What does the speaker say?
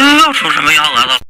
又出什么幺蛾子